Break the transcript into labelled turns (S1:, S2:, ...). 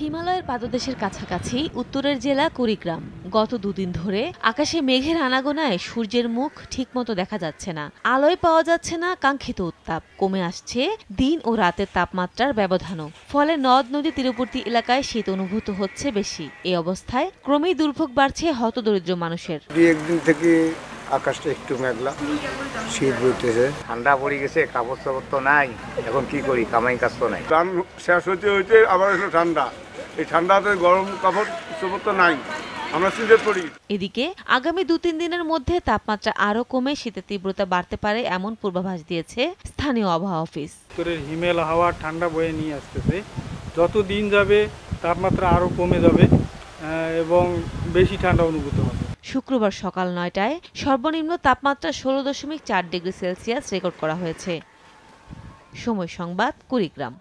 S1: হিমালয়ের পাদদেশের কাছাকাছি উত্তরের জেলা কুড়িগ্রাম। গত দুদিন ধরে আকাশে মেঘের আনাগোনায় সূর্যের মুখ ঠিকমতো দেখা যাচ্ছে না। আলোয় পাওয়া যাচ্ছে না কাঙ্ক্ষিত উত্তাপ। কমে আসছে দিন ও রাতের তাপমাত্রার ব্যবধানও। ফলে নদ নদী তীরবর্তী এলাকায় শীত অনুভূত হচ্ছে বেশি। এই অবস্থায় ক্রমেই দুর্ভোগ বাড়ছে হতদরিদ্র মানুষের।
S2: একদিন থেকে আকাশটা একটু মেঘলা। শীত বইতেছে।
S3: ঠান্ডা পড়ে গেছে কাপড় চাপড় তো নাই। এখন কি করি? কামাই কাজ তো নাই।
S4: শেষ হইতে হইতে আবার ঠান্ডা। এই ঠান্ডাতে গরম কাপড় চোপড় নাই। আমরা শীতে পড়ি।
S1: এদিকে আগামী দু তিন দিনের মধ্যে তাপমাত্রা আরও কমে শীতের তীব্রতা বাড়তে পারে এমন পূর্বাভাস দিয়েছে স্থানীয় আবহাওয়া অফিস।
S5: উত্তরের হিমেল হাওয়া ঠান্ডা বয়ে নিয়ে আসতেছে। যত দিন যাবে তাপমাত্রা আরও কমে যাবে আহ, এবং বেশি ঠান্ডা অনুভূত হবে।
S1: শুক্রবার সকাল নয়টায় সর্বনিম্ন তাপমাত্রা ষোলো দশমিক চার ডিগ্রি সেলসিয়াস রেকর্ড করা হয়েছে। সময় সংবাদ কুড়িগ্রাম।